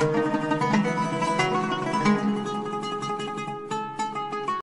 Bye.